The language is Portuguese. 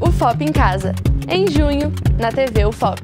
O Fop em Casa, em junho, na TV UFOP.